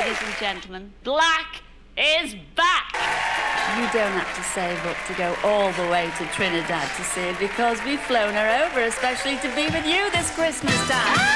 ladies and gentlemen, Black is back. You don't have to save up to go all the way to Trinidad to see it because we've flown her over, especially to be with you this Christmas time.